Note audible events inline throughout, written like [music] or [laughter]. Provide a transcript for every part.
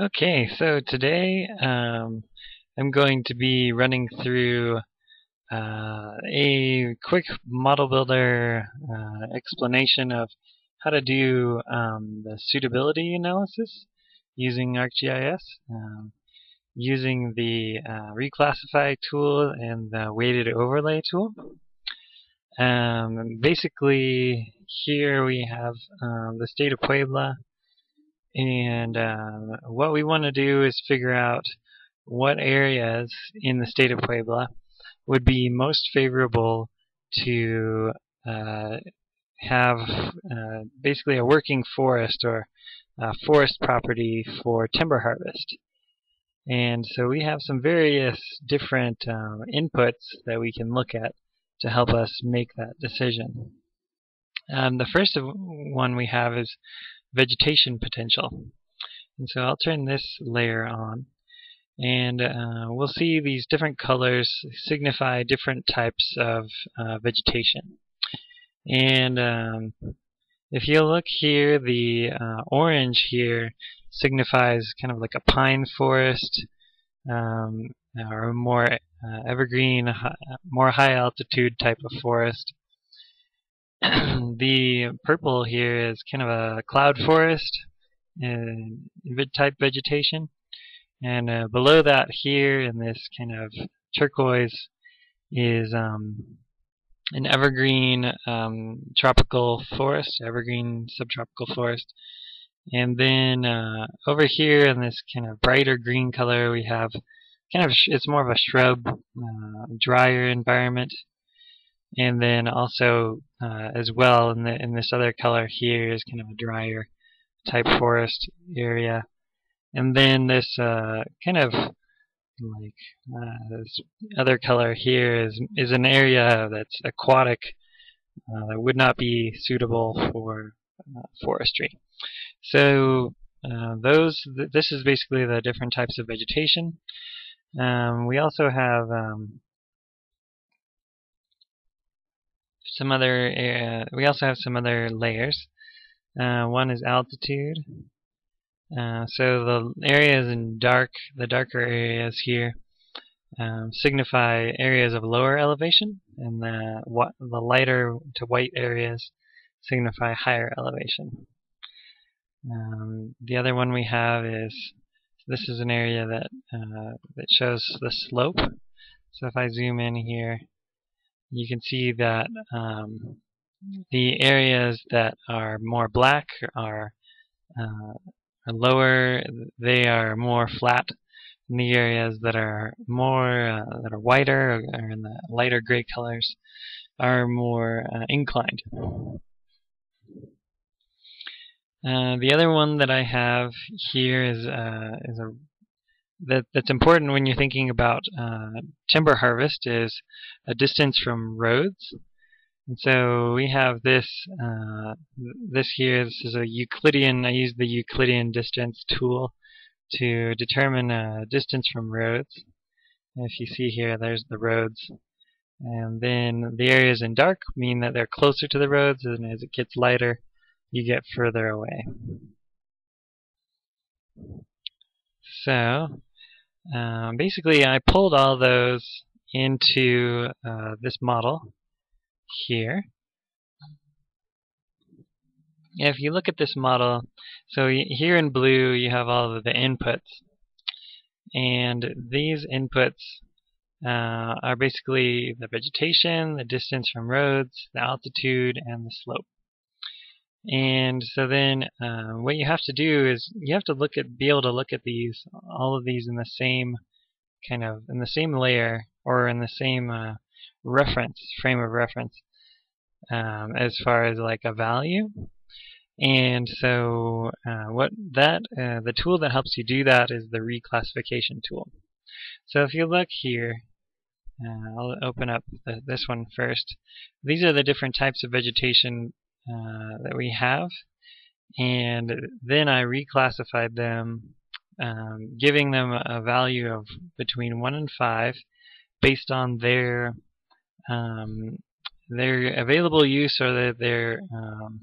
Okay, so today um, I'm going to be running through uh, a quick model builder uh, explanation of how to do um, the suitability analysis using ArcGIS, um, using the uh, reclassify tool and the weighted overlay tool. Um, basically, here we have um, the state of Puebla and uh, what we want to do is figure out what areas in the state of Puebla would be most favorable to uh, have uh, basically a working forest or forest property for timber harvest. And so we have some various different um, inputs that we can look at to help us make that decision. Um, the first one we have is vegetation potential. And so I'll turn this layer on and uh, we'll see these different colors signify different types of uh, vegetation. And um, if you look here, the uh, orange here signifies kind of like a pine forest um, or a more uh, evergreen, more high altitude type of forest. [clears throat] the purple here is kind of a cloud forest and type vegetation. And uh, below that here in this kind of turquoise is um, an evergreen um, tropical forest, evergreen subtropical forest. And then uh, over here in this kind of brighter green color we have kind of, it's more of a shrub, uh, drier environment and then also uh, as well in, the, in this other color here is kind of a drier type forest area. And then this uh, kind of like uh, this other color here is is an area that's aquatic uh, that would not be suitable for uh, forestry. So uh, those th this is basically the different types of vegetation. Um, we also have um, some other, uh, we also have some other layers. Uh, one is altitude. Uh, so the areas in dark, the darker areas here, um, signify areas of lower elevation, and the the lighter to white areas signify higher elevation. Um, the other one we have is this is an area that uh, that shows the slope. So if I zoom in here, you can see that um, the areas that are more black are, uh, are lower, they are more flat, and the areas that are more uh, that are whiter or in the lighter gray colors are more uh, inclined. Uh, the other one that I have here is uh, is a that that's important when you're thinking about uh, timber harvest is a distance from roads. And so we have this uh, this here. This is a Euclidean. I use the Euclidean distance tool to determine a distance from roads. And if you see here, there's the roads. And then the areas in dark mean that they're closer to the roads, and as it gets lighter, you get further away. So um, basically, I pulled all those into uh, this model here. If you look at this model, so here in blue you have all of the inputs. And these inputs uh, are basically the vegetation, the distance from roads, the altitude, and the slope. And so then uh, what you have to do is you have to look at be able to look at these all of these in the same kind of in the same layer or in the same uh, reference frame of reference um, as far as like a value. And so uh, what that uh, the tool that helps you do that is the reclassification tool. So if you look here, uh, I'll open up the, this one first. These are the different types of vegetation uh, that we have and then I reclassified them um, giving them a value of between 1 and 5 based on their um, their available use or their, their um,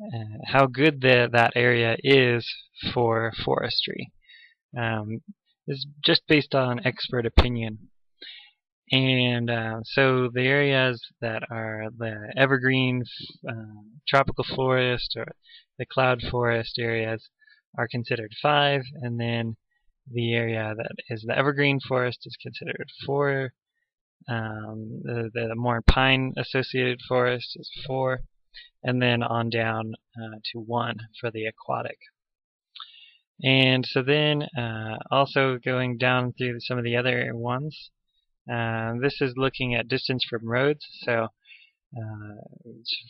uh, how good the, that area is for forestry. Um, is just based on expert opinion. And uh, so the areas that are the evergreen uh, tropical forest or the cloud forest areas are considered five, and then the area that is the evergreen forest is considered four. Um, the, the more pine associated forest is four, and then on down uh, to one for the aquatic. And so then uh, also going down through some of the other ones, uh, this is looking at distance from roads. So uh,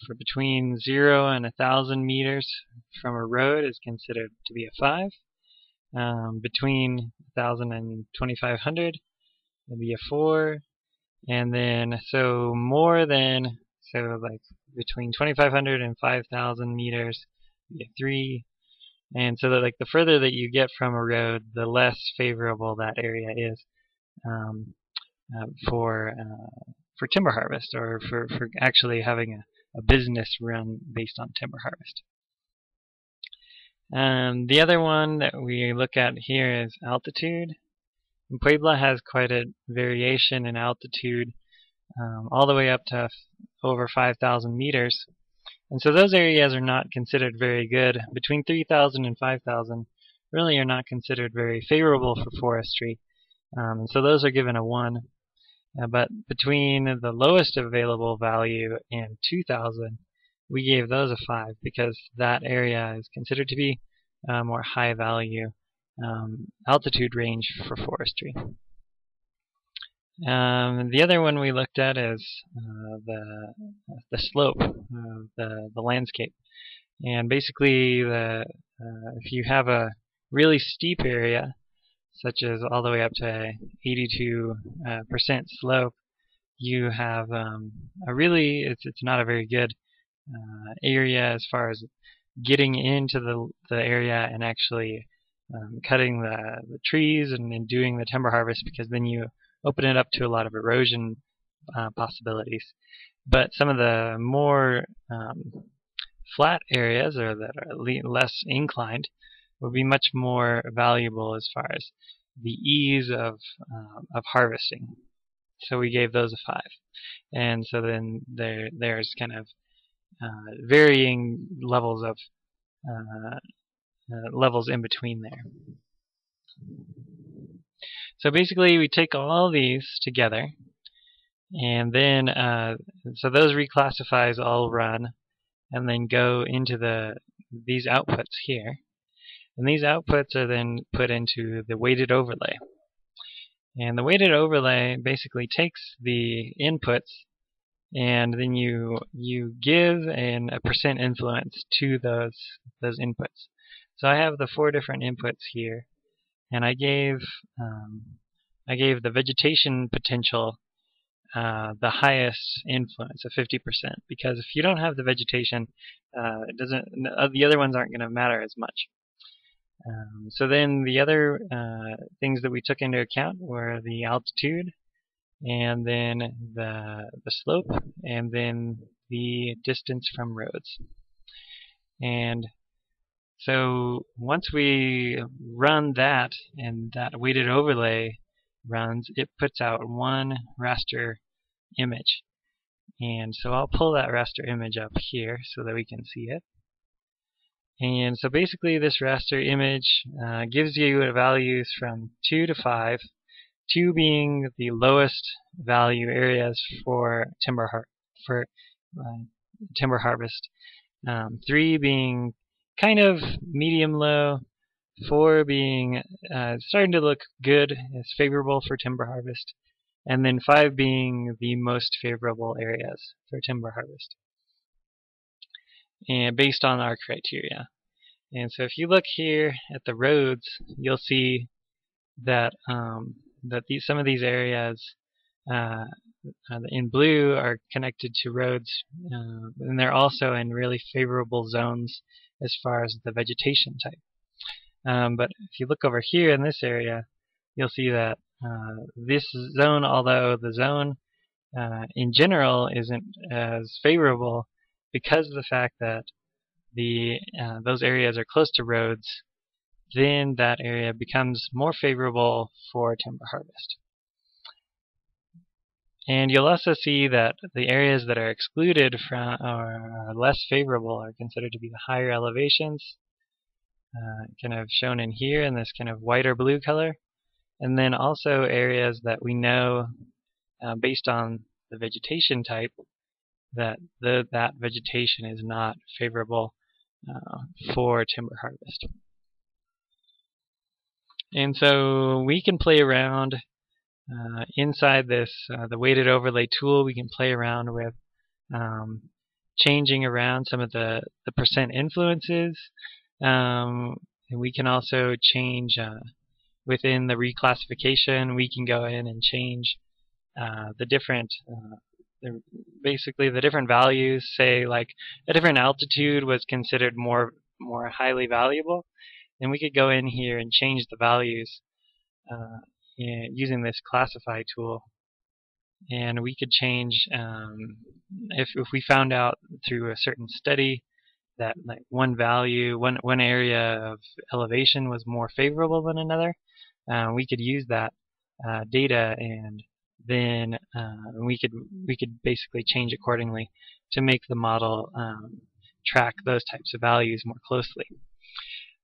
for between 0 and 1,000 meters from a road is considered to be a 5. Um, between 1,000 and 2,500 would be a 4. And then, so more than, so like between 2,500 and 5,000 meters would be a 3. And so that like the further that you get from a road, the less favorable that area is um, uh, for uh, for timber harvest or for, for actually having a, a business run based on timber harvest. Um, the other one that we look at here is altitude. And Puebla has quite a variation in altitude, um, all the way up to over 5,000 meters. And so those areas are not considered very good. Between 3,000 and 5,000 really are not considered very favorable for forestry. Um, so those are given a 1. Uh, but between the lowest available value and 2,000, we gave those a 5 because that area is considered to be uh, more high value um, altitude range for forestry. Um, the other one we looked at is uh, the the slope, of the the landscape, and basically the uh, if you have a really steep area, such as all the way up to 82 uh, percent slope, you have um, a really it's it's not a very good uh, area as far as getting into the the area and actually um, cutting the, the trees and, and doing the timber harvest because then you open it up to a lot of erosion uh, possibilities. But some of the more um, flat areas or that are less inclined would be much more valuable as far as the ease of um, of harvesting. So we gave those a five, and so then there there's kind of uh, varying levels of uh, uh, levels in between there. So basically, we take all these together, and then uh, so those reclassifies all run, and then go into the these outputs here, and these outputs are then put into the weighted overlay. And the weighted overlay basically takes the inputs and then you you give an, a percent influence to those those inputs. So I have the four different inputs here, and I gave um, I gave the vegetation potential uh, the highest influence of 50% because if you don't have the vegetation, uh, it doesn't uh, the other ones aren't going to matter as much. Um, so then the other uh, things that we took into account were the altitude, and then the the slope, and then the distance from roads. And so once we run that and that weighted overlay runs, it puts out one raster image. And so I'll pull that raster image up here so that we can see it. And so basically this raster image uh, gives you values from 2 to 5, 2 being the lowest value areas for timber har for uh, timber harvest, um, 3 being kind of medium low. Four being uh, starting to look good, it's favorable for timber harvest, and then five being the most favorable areas for timber harvest, and based on our criteria. And so if you look here at the roads, you'll see that um, that these some of these areas uh, uh in blue are connected to roads, uh, and they're also in really favorable zones as far as the vegetation type. Um, but if you look over here in this area, you'll see that uh, this zone, although the zone uh, in general isn't as favorable because of the fact that the uh, those areas are close to roads, then that area becomes more favorable for timber harvest. And you'll also see that the areas that are excluded from or are less favorable are considered to be the higher elevations, uh, kind of shown in here in this kind of whiter blue color. And then also areas that we know uh, based on the vegetation type that the, that vegetation is not favorable uh, for timber harvest. And so we can play around uh, inside this, uh, the weighted overlay tool, we can play around with um, changing around some of the, the percent influences. Um, and we can also change uh, within the reclassification, we can go in and change uh, the different uh, basically the different values say like a different altitude was considered more more highly valuable. Then we could go in here and change the values uh, using this classify tool. And we could change um, if, if we found out through a certain study that like one value one one area of elevation was more favorable than another uh, we could use that uh, data and then uh, we could we could basically change accordingly to make the model um, track those types of values more closely.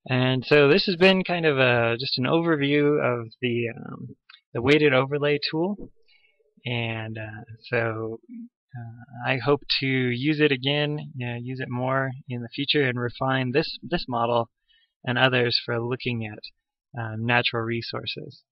And so this has been kind of a just an overview of the um, the weighted overlay tool. And uh, so uh, I hope to use it again, you know, use it more in the future, and refine this this model and others for looking at um, natural resources.